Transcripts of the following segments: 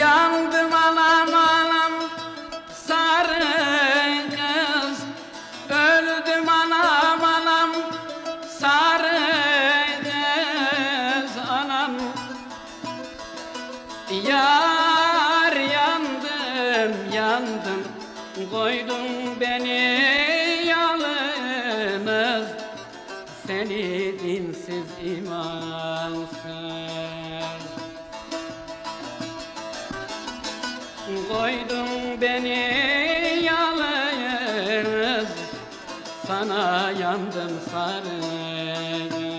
Yandım anam anam sarı kız. Öldüm anam anam sarı kız. Anam Yar yandım yandım. Koydun beni yalnız. Seni dinsiz imansız Koydun beni yalnız Sana yandım sarı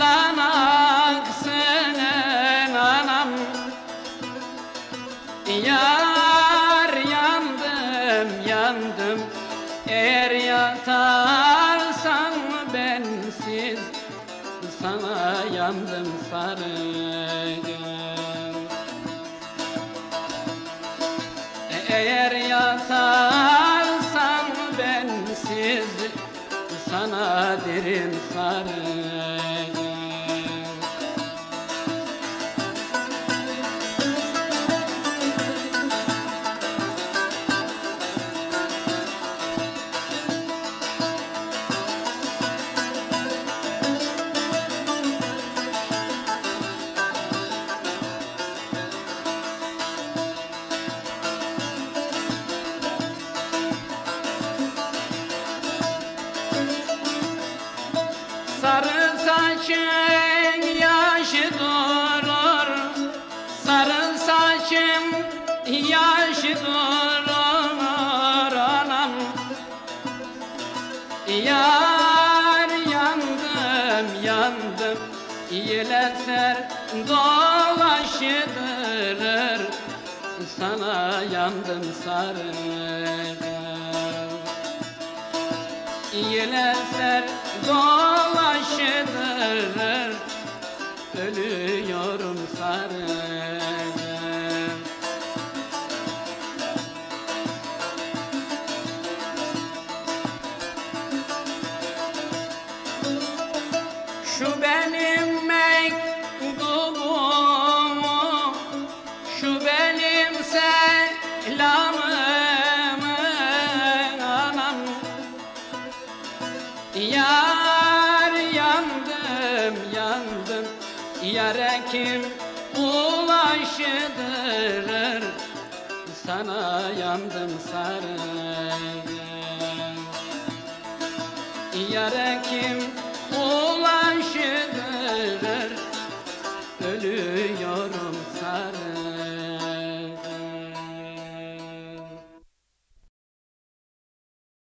Lalaksın anam. Yar yandım yandım. Eğer yatarsan bensiz Sana yandım sarıcım Eğer yatarsan bensiz Sana derim Sarı saçın yaşı durur. Sarı saçın yaşı durur. Anam Yar yandım yandım. Yeletler dolaştırır Sana yandım sarı. Yeletler dolaştırır Ölüyorum sarı Şu benim Yare kim ulaştırır Sana yandım sarı. Yare kim ulaştırır Ölüyorum sarı